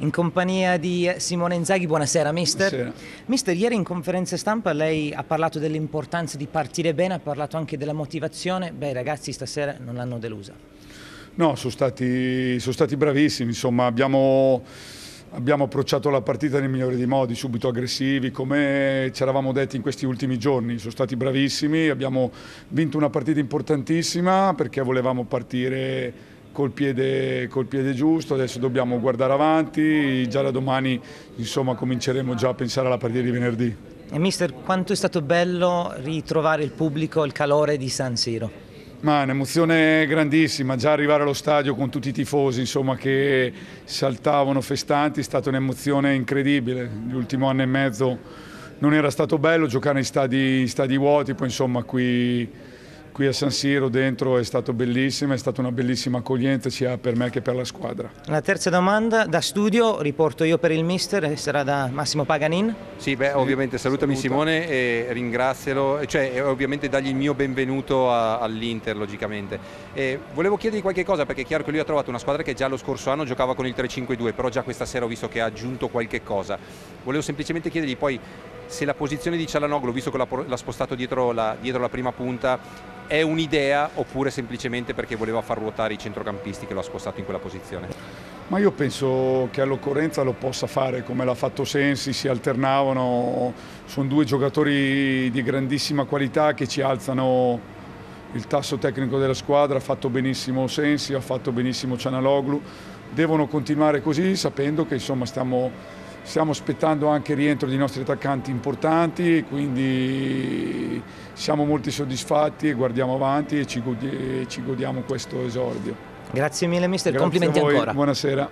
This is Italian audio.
in compagnia di Simone Inzaghi. Buonasera mister. Buonasera. Mister, ieri in conferenza stampa lei ha parlato dell'importanza di partire bene, ha parlato anche della motivazione. Beh, i ragazzi stasera non l'hanno delusa. No, sono stati, sono stati bravissimi, insomma abbiamo, abbiamo, approcciato la partita nel migliore dei modi, subito aggressivi, come ci eravamo detti in questi ultimi giorni, sono stati bravissimi, abbiamo vinto una partita importantissima perché volevamo partire col piede, col piede, giusto, adesso dobbiamo guardare avanti, già da domani insomma, cominceremo già a pensare alla partita di venerdì. E mister, quanto è stato bello ritrovare il pubblico, il calore di San Siro? Ma un'emozione grandissima, già arrivare allo stadio con tutti i tifosi insomma, che saltavano festanti è stata un'emozione incredibile. L'ultimo anno e mezzo non era stato bello giocare in stadi, in stadi vuoti, poi insomma qui qui a San Siro dentro è stato bellissimo, è stata una bellissima accoglienza sia per me che per la squadra. La terza domanda da studio, riporto io per il mister, sarà da Massimo Paganin. Sì, beh, ovviamente salutami Saluta. Simone e ringrazialo, cioè ovviamente dagli il mio benvenuto all'Inter logicamente. E volevo chiedergli qualche cosa perché è chiaro che lui ha trovato una squadra che già lo scorso anno giocava con il 3-5-2, però già questa sera ho visto che ha aggiunto qualche cosa. Volevo semplicemente chiedergli poi se la posizione di Cialanoglu, visto che l'ha spostato dietro la, dietro la prima punta, è un'idea oppure semplicemente perché voleva far ruotare i centrocampisti che lo ha spostato in quella posizione? Ma io penso che all'occorrenza lo possa fare come l'ha fatto Sensi, si alternavano, sono due giocatori di grandissima qualità che ci alzano il tasso tecnico della squadra, ha fatto benissimo Sensi, ha fatto benissimo Cianaloglu, devono continuare così sapendo che insomma stiamo Stiamo aspettando anche il rientro di nostri attaccanti importanti, quindi siamo molto soddisfatti e guardiamo avanti e ci, godiamo questo esordio. Grazie mille mister, Grazie complimenti ancora. Buonasera.